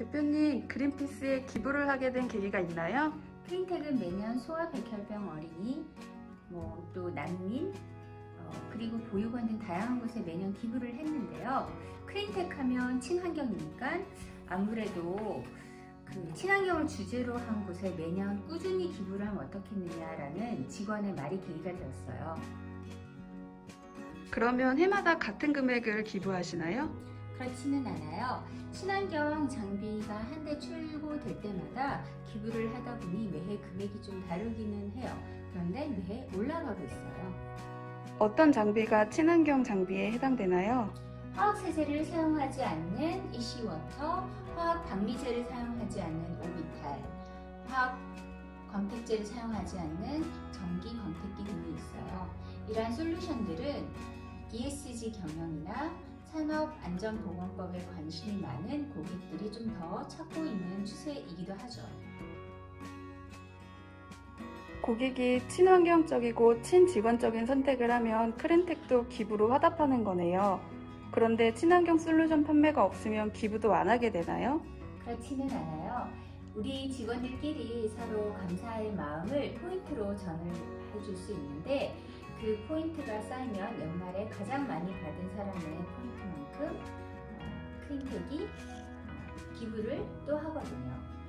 대표님, 그린피스에 기부를 하게 된 계기가 있나요? 크린텍은 매년 소아 백혈병 어린이, 뭐 또 난민, 어, 그리고 보육원 등 다양한 곳에 매년 기부를 했는데요. 크린텍 하면 친환경이니까 아무래도 그 친환경을 주제로 한 곳에 매년 꾸준히 기부를 하면 어떻겠느냐라는 직원의 말이 계기가 되었어요. 그러면 해마다 같은 금액을 기부하시나요? 그렇지는 않아요. 친환경 대 출고될 때마다 기부를 하다 보니 매해 금액이 좀 다르기는 해요. 그런데 매해 올라가고 있어요. 어떤 장비가 친환경 장비에 해당되나요? 화학 세제를 사용하지 않는 이시워터, 화학 방미제를 사용하지 않는 오비탈, 화학 광택제를 사용하지 않는 전기 광택기 등이 있어요. 이러한 솔루션들은 ESG 경영이나 산업안전보건법에 관심이 많은 고객들이 좀 더 찾고 있는 추세이기도 하죠. 고객이 친환경적이고 친직원적인 선택을 하면 크린텍도 기부로 화답하는 거네요. 그런데 친환경 솔루션 판매가 없으면 기부도 안 하게 되나요? 그렇지는 않아요. 우리 직원들끼리 서로 감사의 마음을 포인트로 전을 해줄 수 있는데 그 포인트가 쌓이면 연말에 가장 많이 받은 사람의 포인트만큼 어, 크린텍이 어, 기부를 또 하거든요.